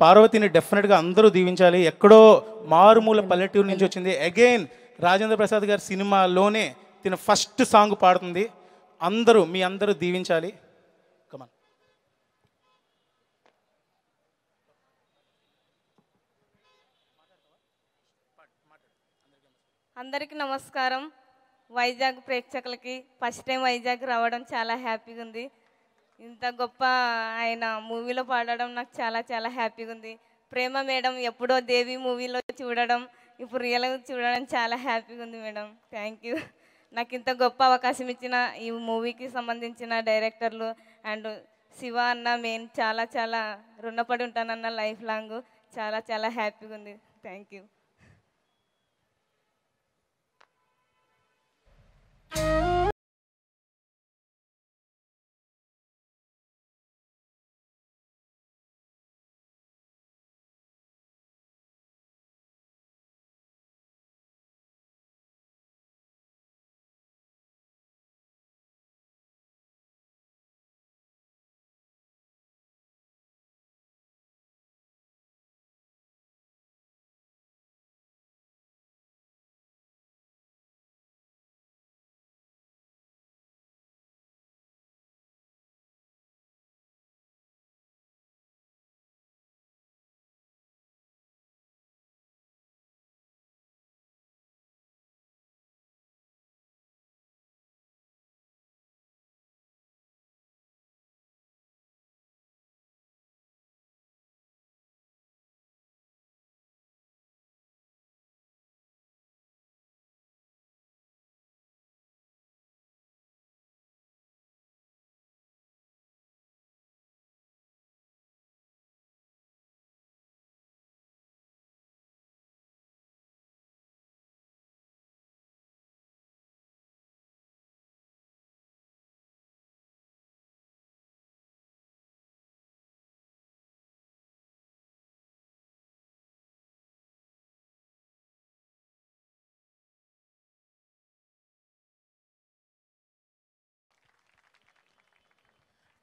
పార్వతిని డెఫినెట్గా అందరూ దీవించాలి. ఎక్కడో మారుమూల పల్లెటూరు నుంచి వచ్చింది. అగైన్ రాజేంద్ర ప్రసాద్ గారి సినిమాలోనే తిన ఫస్ట్ సాంగ్ పాడుతుంది. అందరూ మీ అందరూ దీవించాలి. కమన్ అందరికీ నమస్కారం. వైజాగ్ ప్రేక్షకులకి ఫస్ట్ టైం వైజాగ్ రావడం చాలా హ్యాపీగా ఉంది. ఇంత గొప్ప ఆయన మూవీలో పాడడం నాకు చాలా చాలా హ్యాపీగా ఉంది. ప్రేమ మేడం ఎప్పుడో దేవి మూవీలో చూడడం ఇప్పుడు రియల్గా చూడడం చాలా హ్యాపీగా ఉంది మేడం. థ్యాంక్ యూ నాకు ఇంత గొప్ప అవకాశం ఇచ్చిన ఈ మూవీకి సంబంధించిన డైరెక్టర్లు అండ్ శివ అన్న మెయిన్ చాలా చాలా రుణపడి ఉంటానన్న లైఫ్ లాంగ్ చాలా చాలా హ్యాపీగా ఉంది. Thank you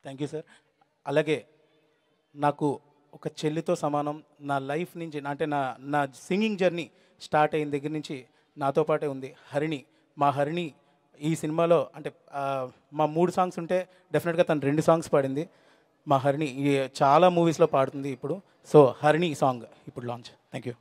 thank you sir అలాగే నాకు ఒక చెల్లితో సమానం. నా లైఫ్ నుంచి అంటే నా నా సింగింగ్ జర్నీ స్టార్ట్ అయిన దగ్గర నుంచి నాతో పాటే ఉంది. హరిణి మా హరిణి ఈ సినిమాలో అంటే మా మూడు సాంగ్స్ ఉంటే డెఫినెట్గా తను రెండు సాంగ్స్ పాడింది. మా హరిణి చాలా మూవీస్లో పాడుతుంది ఇప్పుడు. సో హరిణి సాంగ్ ఇప్పుడు లాంచ్ థ్యాంక్ యూ